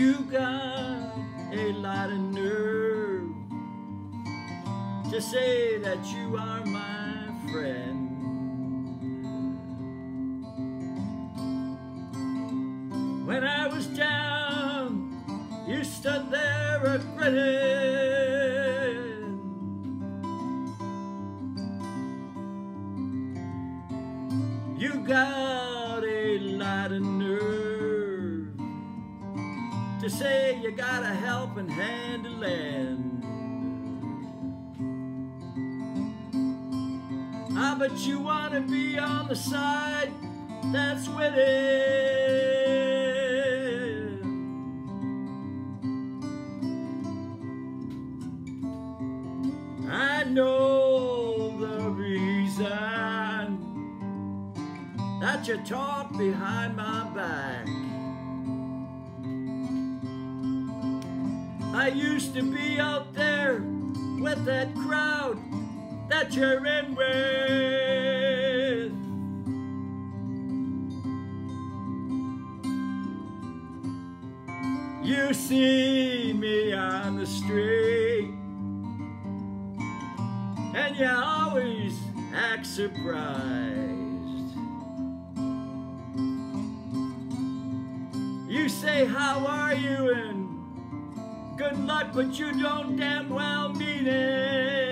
You got a lot of nerve to say that you are my friend. When I was down, you stood there a grinning. You got to say you got a helping hand to lend. I bet you want to be on the side that's winning. I know the reason that you talk behind my back. I used to be out there with that crowd that you're in with. You see me on the street and you always act surprised. You say, how are you, and good luck, but you don't damn well mean it.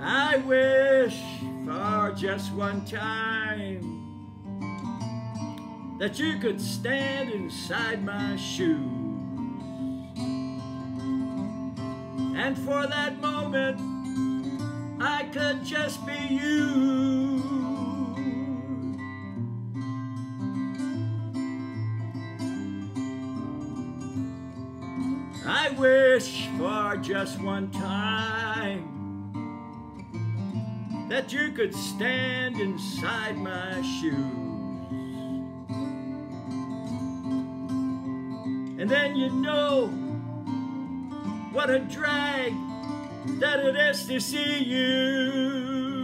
I wish for just one time that you could stand inside my shoes. And for that moment, I could just be you. I wish for just one time that you could stand inside my shoes. And then you know what a drag that it is to see you.